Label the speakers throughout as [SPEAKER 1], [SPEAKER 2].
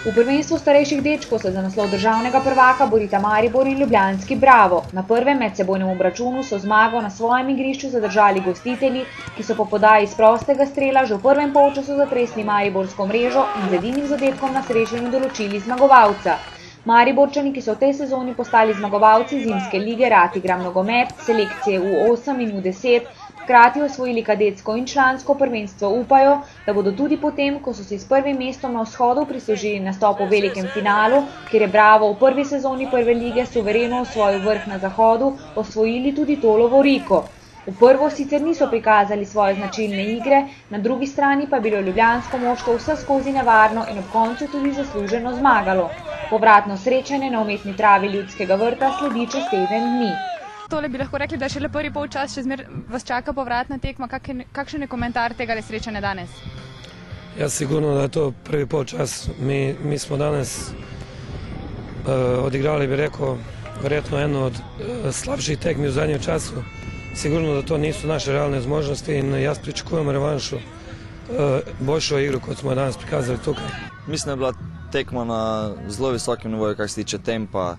[SPEAKER 1] V prvenstvu starejših dečkov se za naslov državnega prvaka borita Maribor in Ljubljanski Bravo. Na prvem medsebojnem obračunu so zmago na svojem igrišču zadržali gostitelji, ki so po podaji iz prostega strela že v prvem polčasu zatresli Mariborsko mrežo in z edinim zadetkom na srečanju določili zmagovalca. Mariborčani, ki so v tej sezoni postali zmagovalci zimske lige Rad igram nogomet, selekcije U8 in U10, hkrati osvojili kadetsko in člansko prvenstvo, upajo, da bodo tudi potem, ko so si s prvim mestom na vzhodu prislužili nastop v velikem finalu, kjer je Bravo v prvi sezoni prve lige suvereno osvojil vrh na zahodu, osvojili tudi to lovoriko. V prvo sicer niso prikazali svoje značilne igre, na drugi strani pa je bilo ljubljansko moštvo vse skozi nevarno in ob koncu tudi zasluženo zmagalo. Povratno srečanje na umetni travi ljudskega vrta sledi čez teden dni.
[SPEAKER 2] Tole bi lahko rekli, da je šele prvi polčas, še zmer vas čaka povratna tekma. Kakšen, kakšen je komentar tega srečanja danes?
[SPEAKER 3] Ja, sigurno da je to prvi polčas. Mi, mi smo danes uh, odigrali, bi rekel, verjetno eno od uh, slabših tekmi v zadnjem času. Sigurno da to nisu naše realne zmožnosti in jaz pričakujem revanšu, uh, boljšo igro, kot smo jo danes prikazali tukaj.
[SPEAKER 4] Mislim, da je bila tekma na zelo visokem nivoju, kar se tiče tempa.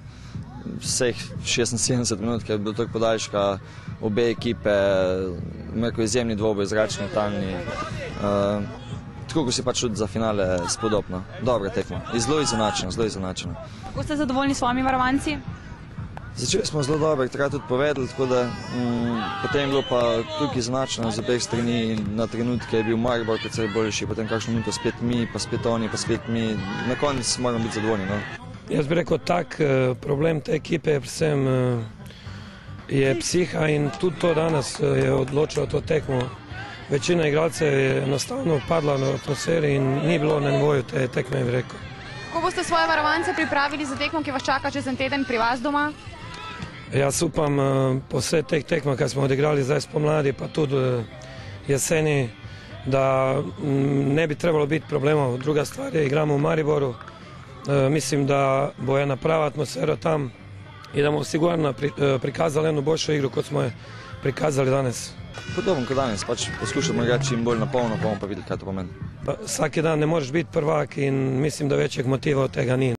[SPEAKER 4] Vseh 76 minut, ki je bil tako podaljška, obe ekipe, neko izjemni dvoboj, zračni, talni. Uh, tako, ko si pač tudi za finale spodobno. Dobra tekma. In zelo izenačena, zelo izenačena.
[SPEAKER 2] Kako ste zadovoljni s svojimi varovanci?
[SPEAKER 4] Začeli smo zelo dobro, takrat tudi povedali, tako da mm, potem je bilo pa tukaj izenačeno z obeh strani. Na trenutke je bil Maribor precej boljši, potem kakšno minuto spet mi, pa spet oni, pa spet mi. Na koncu moramo biti zadovoljni. No?
[SPEAKER 3] Jaz bi rekel, tak eh, problem te ekipe je predvsem eh, je psiha in tudi to danes eh, je odločilo to tekmo. Večina igralcev je enostavno padla na atmosferi in ni bilo na nivoju te tekme, bi rekel.
[SPEAKER 2] Kako boste svoje varovance pripravili za tekmo, ki vas čaka čez en teden pri vas doma?
[SPEAKER 3] Jaz upam po vseh teh tekmah, ki smo odigrali zdaj spomladi, pa tudi jeseni, da mm, ne bi trebalo biti problemov. Druga stvar je, igramo v Mariboru, E, mislim da bo ena prava atmosfera tam i da bomo sigurno pri, prikazali jednu boljšu igru kot smo je prikazali danes.
[SPEAKER 4] Podobno kot danes, pač poskušamo igrati čim bolj na polno, pa bomo pa videli, kaj to pomeni.
[SPEAKER 3] Pa, svaki dan ne možeš biti prvak in mislim da većeg motiva od tega nije.